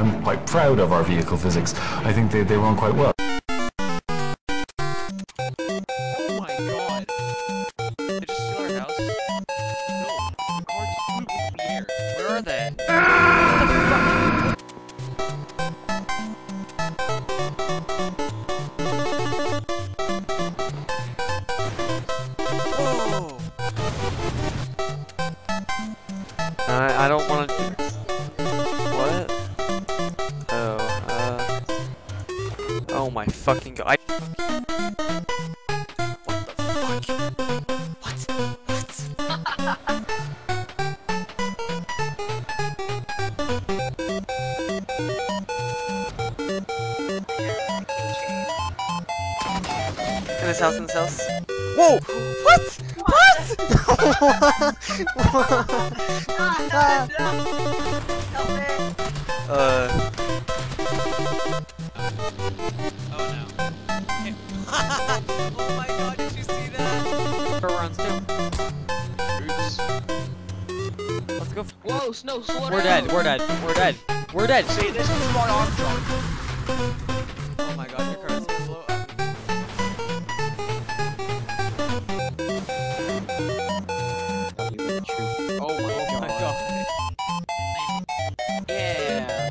I'm quite proud of our vehicle physics. I think they, they run quite well. Oh my god. No here. Where are they oh. Fucking god. I... What the fuck? What? What? In this house, in this house. Whoa! What? What? uh. Oh no. oh my god, did you see that? runs too. Let's go. Whoa, Snow, slow We're down. dead, we're dead, we're dead, we're dead. See, this is Ron Armstrong. Oh my god, your car's gonna blow up. Oh my god. Yeah.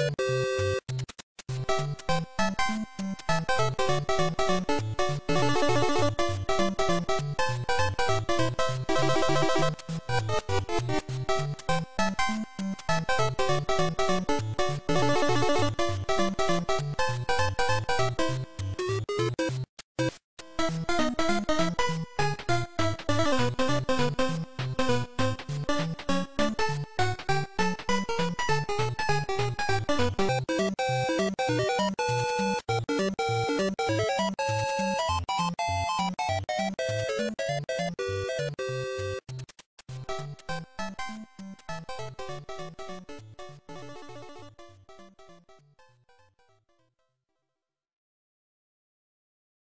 Thank